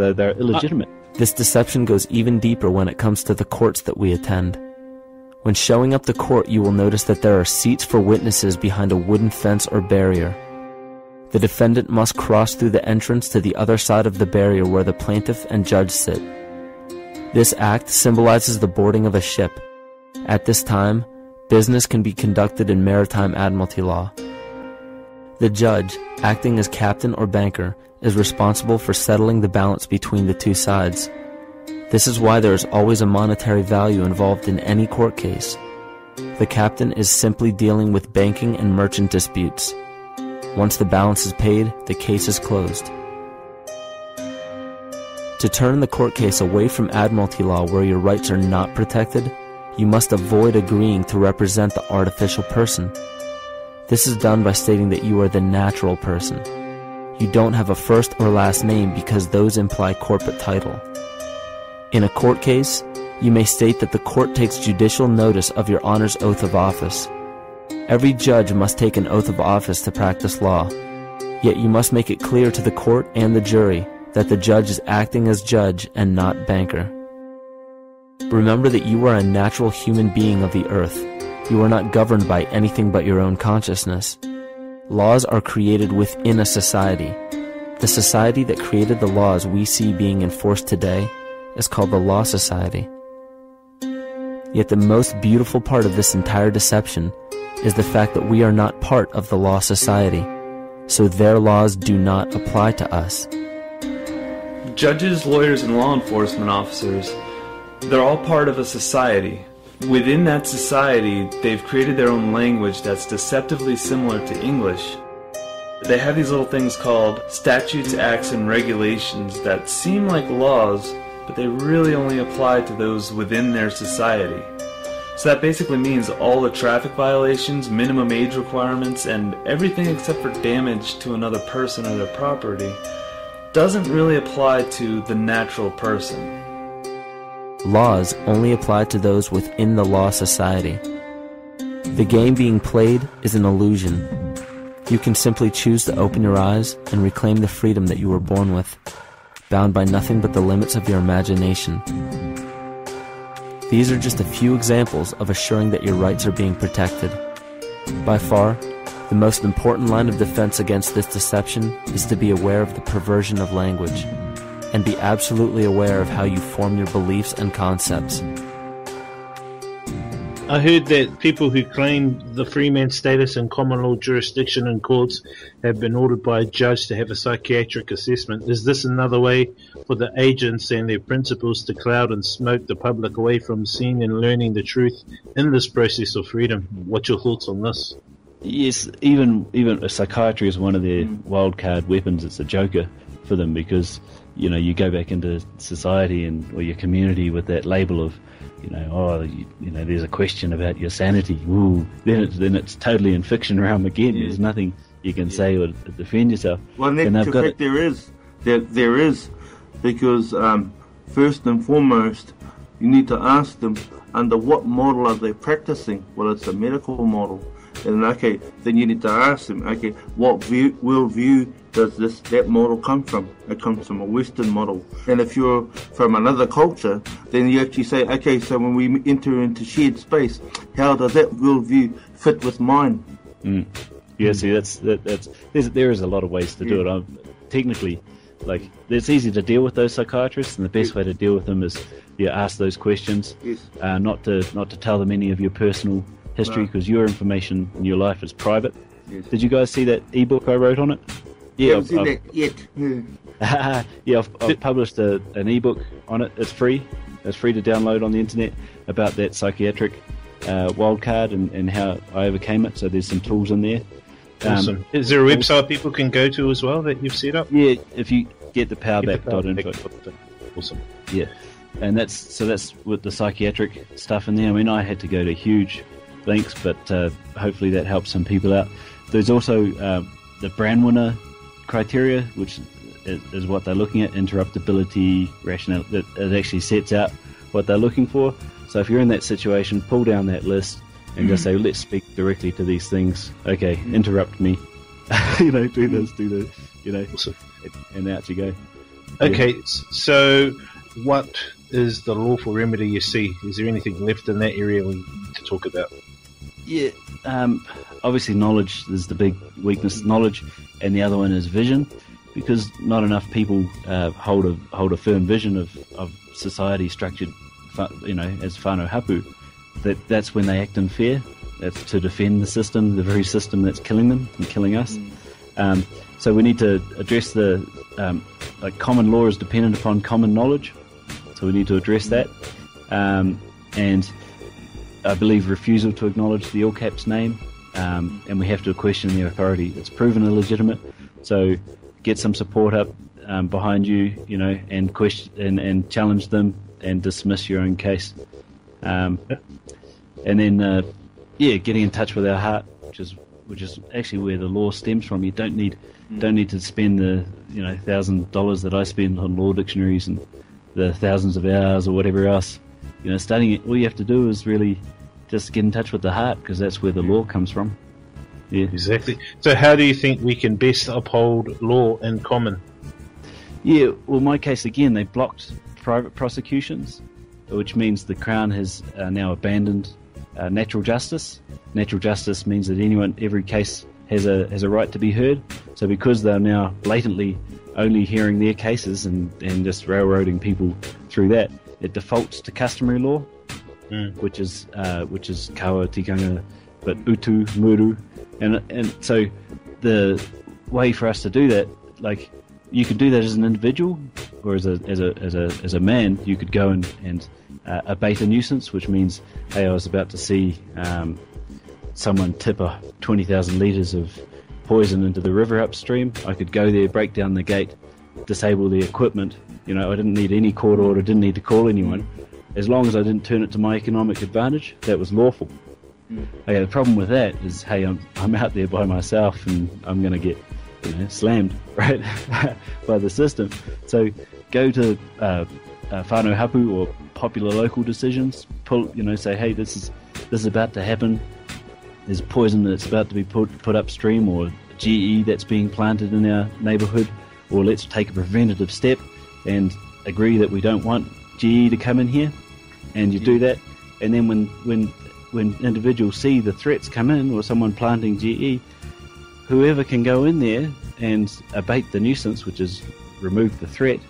though they're uh, illegitimate. This deception goes even deeper when it comes to the courts that we attend. When showing up to court, you will notice that there are seats for witnesses behind a wooden fence or barrier. The defendant must cross through the entrance to the other side of the barrier where the plaintiff and judge sit. This act symbolizes the boarding of a ship. At this time, business can be conducted in maritime admiralty law. The judge, acting as captain or banker, is responsible for settling the balance between the two sides. This is why there is always a monetary value involved in any court case. The captain is simply dealing with banking and merchant disputes. Once the balance is paid, the case is closed. To turn the court case away from admiralty law where your rights are not protected, you must avoid agreeing to represent the artificial person. This is done by stating that you are the natural person. You don't have a first or last name because those imply corporate title. In a court case, you may state that the court takes judicial notice of your honor's oath of office. Every judge must take an oath of office to practice law. Yet you must make it clear to the court and the jury that the judge is acting as judge and not banker. Remember that you are a natural human being of the earth. You are not governed by anything but your own consciousness. Laws are created within a society. The society that created the laws we see being enforced today is called the Law Society. Yet the most beautiful part of this entire deception is the fact that we are not part of the Law Society, so their laws do not apply to us. Judges, lawyers, and law enforcement officers, they're all part of a society. Within that society, they've created their own language that's deceptively similar to English. They have these little things called statutes, acts, and regulations that seem like laws, but they really only apply to those within their society. So that basically means all the traffic violations, minimum age requirements, and everything except for damage to another person or their property doesn't really apply to the natural person. Laws only apply to those within the law society. The game being played is an illusion. You can simply choose to open your eyes and reclaim the freedom that you were born with bound by nothing but the limits of your imagination. These are just a few examples of assuring that your rights are being protected. By far, the most important line of defense against this deception is to be aware of the perversion of language and be absolutely aware of how you form your beliefs and concepts. I heard that people who claim the freeman status in common law jurisdiction and courts have been ordered by a judge to have a psychiatric assessment. Is this another way for the agents and their principals to cloud and smoke the public away from seeing and learning the truth in this process of freedom? What's your thoughts on this? Yes, even even psychiatry is one of their wild card weapons. It's a joker for them because you know you go back into society and or your community with that label of you know, oh, you, you, know, there's a question about your sanity. Ooh, then it's then it's totally in fiction realm again. Yeah. There's nothing you can say or defend yourself. Well, in fact, it. there is, there, there is, because um, first and foremost, you need to ask them under what model are they practicing. Well, it's a medical model, and okay, then you need to ask them, okay, what view, worldview does this that model come from? It comes from a Western model. And if you're from another culture, then you actually say, okay, so when we enter into shared space, how does that worldview fit with mine? Mm. Yeah, see, that's that, that's there is a lot of ways to do it. I'm, technically, like it's easy to deal with those psychiatrists, and the best way to deal with them is you ask those questions, yes. uh, not to not to tell them any of your personal history because no. your information in your life is private. Yes. Did you guys see that ebook I wrote on it? Yeah, I've, seen that yet. yeah, I've, I've published a, an ebook on it. It's free. It's free to download on the internet about that psychiatric uh, wildcard and, and how I overcame it. So there's some tools in there. Um, awesome. Is there a website people can go to as well that you've set up? Yeah, if you get the powerback.info. Awesome. Yeah, and that's so that's with the psychiatric stuff in there. I mean, I had to go to huge lengths, but uh, hopefully that helps some people out. There's also uh, the Brandwinner criteria, which is, is, what they're looking at interruptibility, rationale. It, it actually sets out what they're looking for. So if you're in that situation, pull down that list and mm-hmm. just say, let's speak directly to these things. Okay, interrupt me. you know, do this, do this. You know, and out you go. Okay, s- so what is the lawful remedy you see? Is there anything left in that area we need to talk about? Yeah, um, obviously knowledge is the big weakness. Knowledge, and the other one is vision, because not enough people uh, hold a hold a firm vision of, of society structured, you know, as whānau hapu. That that's when they act in fear. That's to defend the system, the very system that's killing them and killing us. Um, so we need to address the um, like common law is dependent upon common knowledge. So we need to address that, um, and I believe refusal to acknowledge the All Caps name, um, and we have to question the authority. It's proven illegitimate, so get some support up um, behind you, you know, and question and, and challenge them and dismiss your own case. Um, and then, uh, yeah, getting in touch with our heart, which is which is actually where the law stems from. You don't need don't need to spend the you know thousand dollars that I spend on law dictionaries and the thousands of hours or whatever else. You know, studying it, all you have to do is really just get in touch with the heart because that's where the law comes from. Yeah. Exactly. So, how do you think we can best uphold law in common? Yeah, well, my case again, they blocked private prosecutions, which means the Crown has uh, now abandoned uh, natural justice. Natural justice means that anyone, every case has a has a right to be heard. So because they're now blatantly only hearing their cases and, and just railroading people through that, it defaults to customary law, Mm. which is uh, which is kawa tikanga, but utu muru, and and so the way for us to do that, like you could do that as an individual or as a as a as a as a man. You could go and and uh, abate a nuisance, which means, hey, I was about to see um, someone tip a twenty thousand liters of poison into the river upstream. I could go there, break down the gate, disable the equipment. You know, I didn't need any court order, didn't need to call anyone. As long as I didn't turn it to my economic advantage, that was lawful. Okay, the problem with that is, hey, I'm, I'm out there by myself and I'm going to get you know, slammed, right, by the system. So go to uh, uh, whānau hapu or popular local decisions. Pull, you know, say, hey, this is this is about to happen. There's poison that's about to be put put upstream, or GE that's being planted in our neighbourhood, or let's take a preventative step and agree that we don't want GE to come in here, and you do that, and then when when when individuals see the threats come in, or someone planting GE, whoever can go in there and abate the nuisance, which is remove the threat,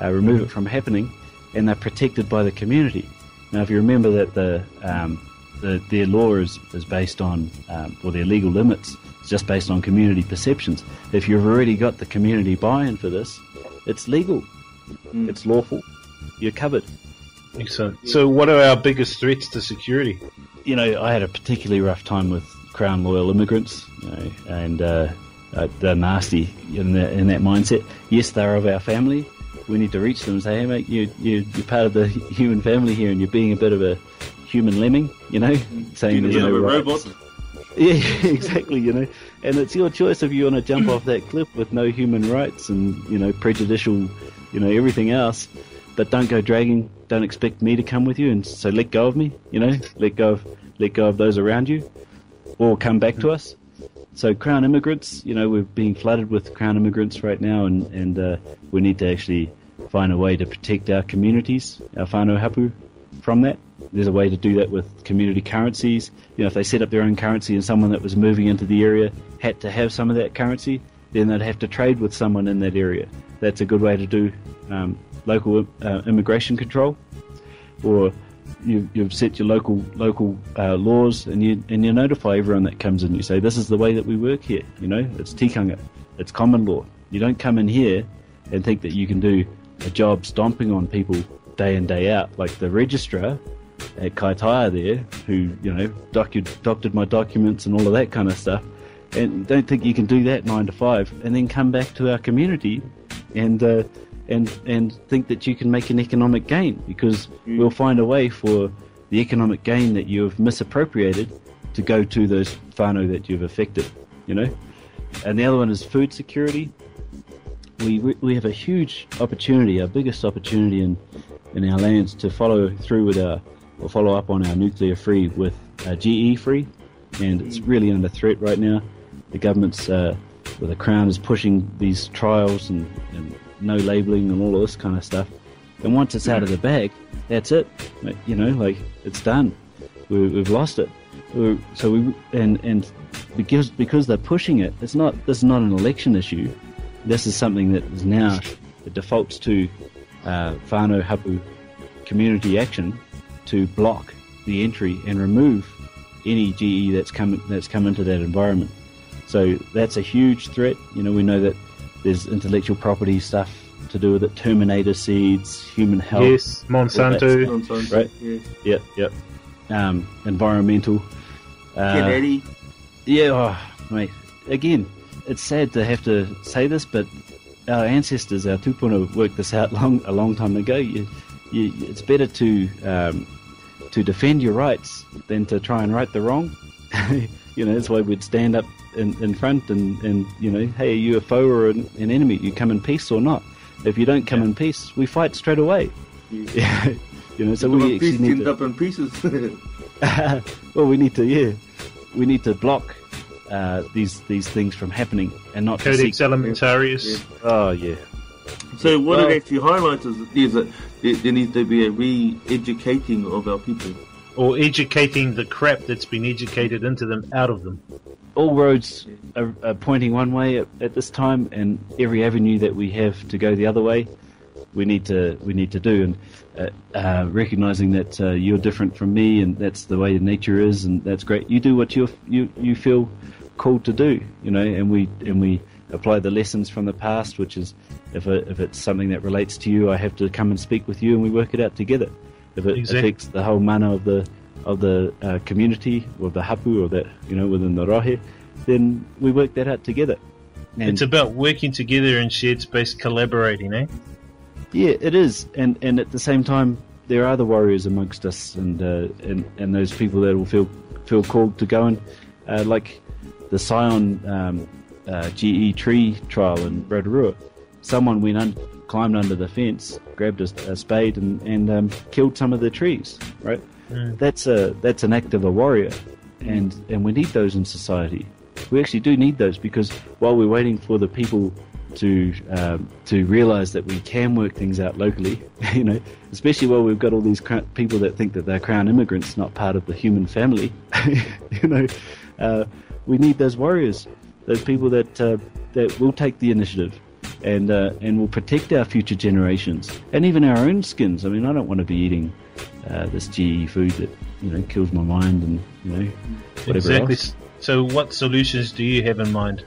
uh, remove it from happening, and they're protected by the community. Now, if you remember that the, um, the their law is, is based on, um, or their legal limits, just based on community perceptions. If you've already got the community buy-in for this, it's legal, it's lawful, you're covered. Excellent. So, what are our biggest threats to security? you know, I had a particularly rough time with Crown loyal immigrants, you know, and uh, uh, they're nasty in that, in that mindset. Yes, they're of our family. We need to reach them and say, hey, mate, you, you, you're part of the human family here and you're being a bit of a human lemming, you know, saying there's Yeah, no we're rights. robots. Yeah, exactly. You know, and it's your choice if you want to jump off that cliff with no human rights and you know prejudicial, you know everything else. But don't go dragging. Don't expect me to come with you, and so let go of me. You know, let go of let go of those around you, or come back to us. So Crown immigrants, you know, we're being flooded with Crown immigrants right now, and and uh, we need to actually find a way to protect our communities, our whānau hapu, from that. There's a way to do that with community currencies. You know, if they set up their own currency and someone that was moving into the area had to have some of that currency, then they'd have to trade with someone in that area. That's a good way to do um, local uh, immigration control. Or you, you've set your local local uh, laws and you and you notify everyone that comes in. You say this is the way that we work here. You know, it's tikanga, it's common law. You don't come in here and think that you can do a job stomping on people day in day out, like the registrar at Kaitaia there, who you know docu- doctored my documents and all of that kind of stuff, and don't think you can do that nine to five, and then come back to our community and uh, and and think that you can make an economic gain because we'll find a way for the economic gain that you have misappropriated to go to those whānau that you've affected, you know. And the other one is food security. We we have a huge opportunity, our biggest opportunity in in our lands to follow through with our or follow up on our nuclear free with uh, GE free, and it's really under threat right now. The government's uh, well, the crown is pushing these trials and, and no labeling and all of this kind of stuff. And once it's out of the bag, that's it. You know, like it's done. We, we've lost it. We're, so we and and because because they're pushing it, it's not. This is not an election issue. This is something that is now it defaults to uh, whānau hapu community action to block the entry and remove any GE that's come that's come into that environment. So that's a huge threat. You know, we know that there's intellectual property stuff to do with it, Terminator seeds, human health. Yes, Monsanto. Monsanto, Right. Yes. Yep, yep. Um, environmental. Uh, Kennedy. yeah, oh, mate. Again, it's sad to have to say this, but our ancestors, our tupuna, worked this out long a long time ago. You, you, it's better to um, to defend your rights than to try and right the wrong. you know, that's why we'd stand up in, in front and, and you know, hey, are you a foe or an, an enemy? You come in peace or not? If you don't come in peace, we fight straight away. Yeah. you know, so we actually need to, up in pieces. well, we need to, yeah, we need to block uh, these these things from happening and not to Codex seek. Alimentarius. Oh yeah, so what Well- it actually highlights is, is that there, there needs to be a re-educating of our people. Or educating the crap that's been educated into them out of them. all roads are, are pointing one way at, at this time, and every avenue that we have to go the other way, we need to we need to do. And uh, uh, recognizing that uh, you're different from me, and that's the way nature is, and that's great. You do what you you you feel called to do, you know, and we and we apply the lessons from the past, which is if it, if it's something that relates to you, I have to come and speak with you, and we work it out together. If it Exactly. affects the whole mana of the of the uh, community or the hapu or that you know within the rahe, then we work that out together. And It's about working together in shared space, collaborating, eh? yeah, it is, and and at the same time, there are the warriors amongst us, and uh, and and those people that will feel feel called to go and uh, like the Scion um, uh, GE tree trial in Rotorua. Someone went un- climbed under the fence, grabbed a, a spade, and and um, killed some of the trees. Right, that's a that's an act of a warrior, and and we need those in society. We actually do need those because while we're waiting for the people to um, to realise that we can work things out locally, you know, especially while we've got all these cra- people that think that they're crown immigrants, not part of the human family, you know, uh, we need those warriors, those people that uh, that will take the initiative. And uh, and will protect our future generations and even our own skins. I mean, I don't want to be eating uh, this GE food that you know kills my mind and you know whatever exactly. else. So, what solutions do you have in mind?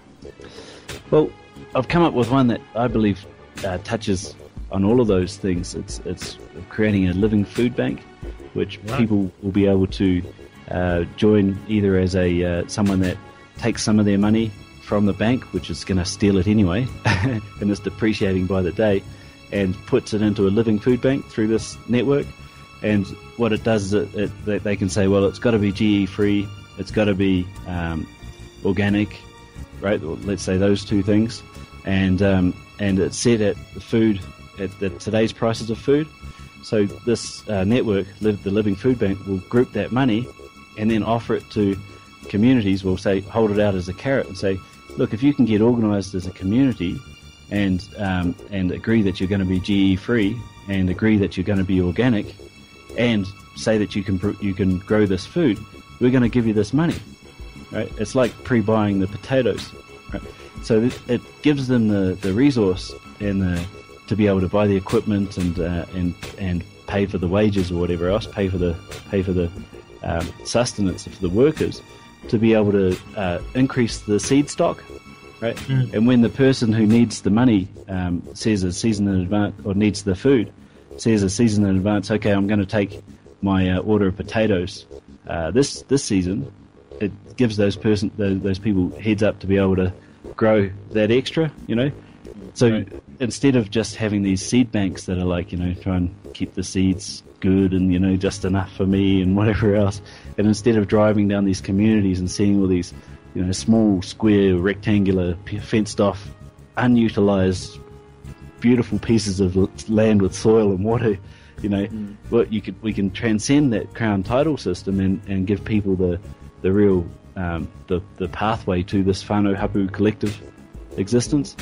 Well, I've come up with one that I believe uh, touches on all of those things. It's it's creating a living food bank, which Right. people will be able to uh, join either as a uh, someone that takes some of their money from the bank, which is going to steal it anyway, and is depreciating by the day, and puts it into a living food bank through this network. And what it does is it, it, they- can say, well, it's got to be GE free, it's got to be um, organic, right? Let's say those two things, and um, and it's set at the food at the, today's prices of food. So this uh, network, the Living Food Bank, will group that money and then offer it to communities. Will say hold it out as a carrot and say, look, if you can get organised as a community and um, and agree that you're going to be GE free and agree that you're going to be organic and say that you can you can grow this food, we're going to give you this money right? It's like pre-buying the potatoes, right? So it, it gives them the, the resource and the to be able to buy the equipment and uh, and and pay for the wages or whatever else, pay for the pay for the um, sustenance of the workers, to be able to uh, increase the seed stock, right? And when the person who needs the money um, says a season in advance or needs the food, says a season in advance, okay, I'm going to take my uh, order of potatoes uh, this this season it gives those person those, those people heads up to be able to grow that extra, you know. So Right. instead of just having these seed banks that are like, you know, try and keep the seeds good and you know just enough for me and whatever else, and instead of driving down these communities and seeing all these, you know, small square rectangular fenced off, unutilized, beautiful pieces of land with soil and water, you know, well, you could we can transcend that crown title system and, and give people the the real um, the the pathway to this whānau hapu collective existence.